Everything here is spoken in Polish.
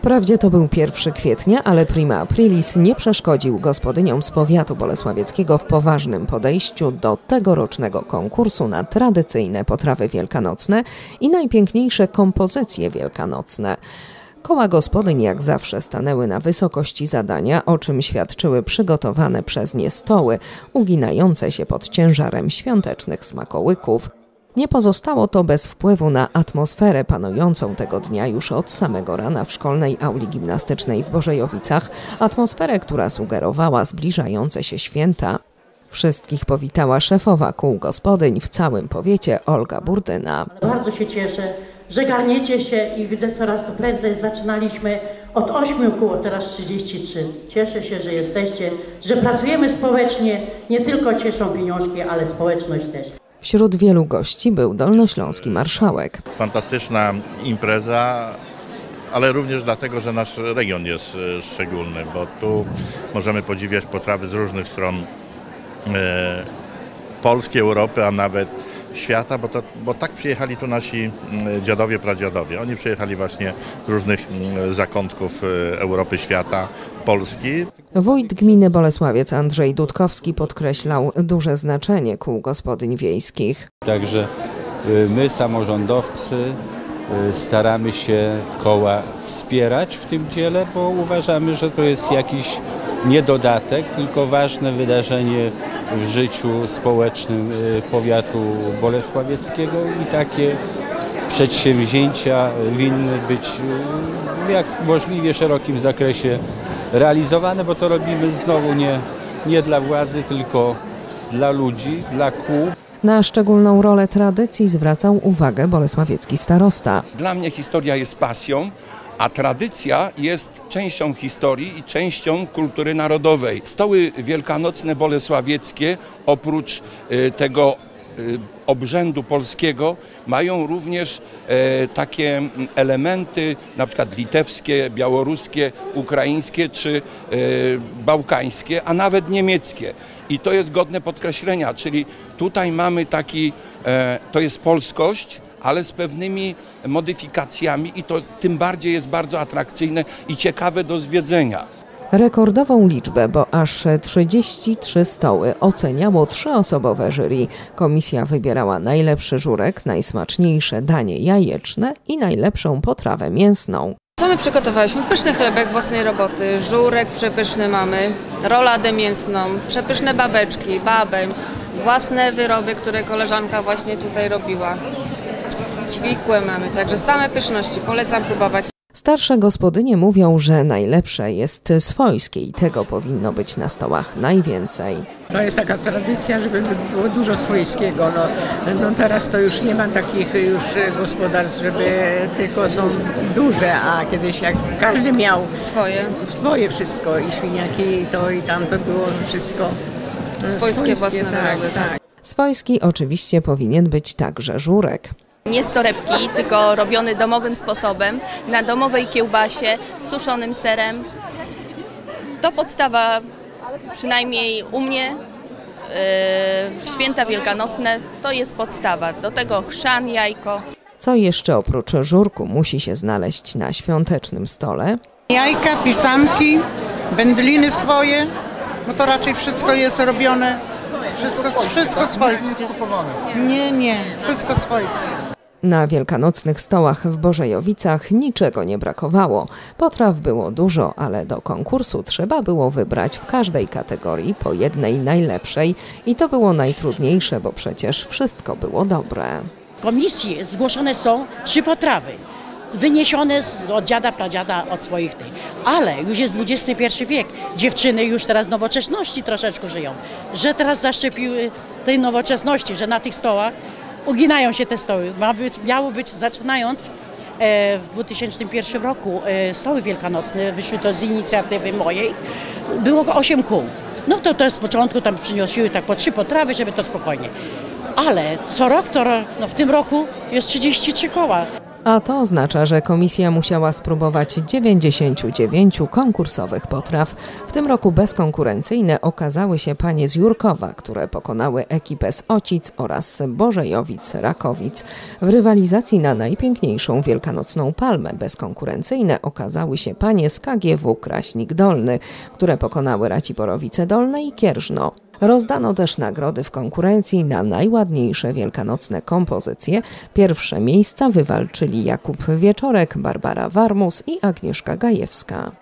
Wprawdzie to był 1 kwietnia, ale prima aprilis nie przeszkodził gospodyniom z powiatu bolesławieckiego w poważnym podejściu do tegorocznego konkursu na tradycyjne potrawy wielkanocne i najpiękniejsze kompozycje wielkanocne. Koła gospodyń jak zawsze stanęły na wysokości zadania, o czym świadczyły przygotowane przez nie stoły, uginające się pod ciężarem świątecznych smakołyków. Nie pozostało to bez wpływu na atmosferę panującą tego dnia już od samego rana w szkolnej auli gimnastycznej w Bożejowicach, atmosferę, która sugerowała zbliżające się święta. Wszystkich powitała szefowa kół gospodyń w całym powiecie Olga Burdyna. Bardzo się cieszę, że garniecie się i widzę coraz to prędzej. Zaczynaliśmy od 8 kół, teraz 33. Cieszę się, że jesteście, że pracujemy społecznie. Nie tylko cieszą pieniążki, ale społeczność też. Wśród wielu gości był dolnośląski marszałek. Fantastyczna impreza, ale również dlatego, że nasz region jest e, szczególny, bo tu możemy podziwiać potrawy z różnych stron e, Polski, Europy, a nawet świata, bo, to, bo tak przyjechali tu nasi mm, dziadowie, pradziadowie. Oni przyjechali właśnie z różnych mm, zakątków e, Europy, świata, Polski. Wójt gminy Bolesławiec Andrzej Dudkowski podkreślał duże znaczenie kół gospodyń wiejskich. Także y, my, samorządowcy, y, staramy się koła wspierać w tym dziele, bo uważamy, że to jest jakiś nie dodatek, tylko ważne wydarzenie w życiu społecznym y, powiatu bolesławieckiego i takie przedsięwzięcia winny być w jak możliwie szerokim zakresie realizowane, bo to robimy znowu nie, nie dla władzy, tylko dla ludzi, dla kół. Na szczególną rolę tradycji zwracał uwagę bolesławiecki starosta. Dla mnie historia jest pasją, a tradycja jest częścią historii i częścią kultury narodowej. Stoły wielkanocne bolesławieckie oprócz y, tego y, obrzędu polskiego mają również e, takie mm, elementy na przykład litewskie, białoruskie, ukraińskie czy e, bałkańskie, a nawet niemieckie. I to jest godne podkreślenia, czyli tutaj mamy taki, e, to jest polskość, ale z pewnymi modyfikacjami i to tym bardziej jest bardzo atrakcyjne i ciekawe do zwiedzenia. Rekordową liczbę, bo aż 33 stoły oceniało trzyosobowe jury. Komisja wybierała najlepszy żurek, najsmaczniejsze danie jajeczne i najlepszą potrawę mięsną. Co my przygotowaliśmy? Pyszny chlebek własnej roboty, żurek przepyszny mamy, roladę mięsną, przepyszne babeczki, babę, własne wyroby, które koleżanka właśnie tutaj robiła. Ćwikłe mamy, także same pyszności, polecam próbować. Starsze gospodynie mówią, że najlepsze jest swojskie i tego powinno być na stołach najwięcej. To jest taka tradycja, żeby było dużo swojskiego. No, no teraz to już nie ma takich już gospodarstw, żeby tylko są duże, a kiedyś jak każdy miał Swoje. swoje wszystko i świniaki i to i tam to było wszystko Swojskie własne tak, wyroby, tak. Swojski oczywiście powinien być także żurek. Nie z torebki, tylko robiony domowym sposobem, na domowej kiełbasie, z suszonym serem. To podstawa, przynajmniej u mnie, yy, w święta wielkanocne, to jest podstawa. Do tego chrzan, jajko. Co jeszcze oprócz żurku musi się znaleźć na świątecznym stole? Jajka, pisanki, wędliny swoje, bo to raczej wszystko jest robione, wszystko, wszystko swojskie. Nie, nie, wszystko swojskie. Na wielkanocnych stołach w Bożejowicach niczego nie brakowało. Potraw było dużo, ale do konkursu trzeba było wybrać w każdej kategorii po jednej najlepszej i to było najtrudniejsze, bo przecież wszystko było dobre. Komisji zgłoszone są trzy potrawy. Wyniesione z, od dziada, pradziada, od swoich tych. Ale już jest XXI wiek. Dziewczyny już teraz nowoczesności troszeczkę żyją. Że teraz zaszczepiły tej nowoczesności, że na tych stołach uginają się te stoły. Ma być, miało być, zaczynając e, w 2001 roku, e, stoły wielkanocne, wyszły to z inicjatywy mojej, było 8 kół. No to to z początku tam przyniosiły tak po trzy potrawy, żeby to spokojnie. Ale co rok to, no w tym roku jest 33 koła. A to oznacza, że komisja musiała spróbować 99 konkursowych potraw. W tym roku bezkonkurencyjne okazały się panie z Jurkowa, które pokonały ekipę z Ocic oraz Bożejowic Rakowic. W rywalizacji na najpiękniejszą wielkanocną palmę bezkonkurencyjne okazały się panie z KGW Kraśnik Dolny, które pokonały Raciborowice Dolne i Kierżno. Rozdano też nagrody w konkurencji na najładniejsze wielkanocne kompozycje. Pierwsze miejsca wywalczyli Jakub Wieczorek, Barbara Warmus i Agnieszka Gajewska.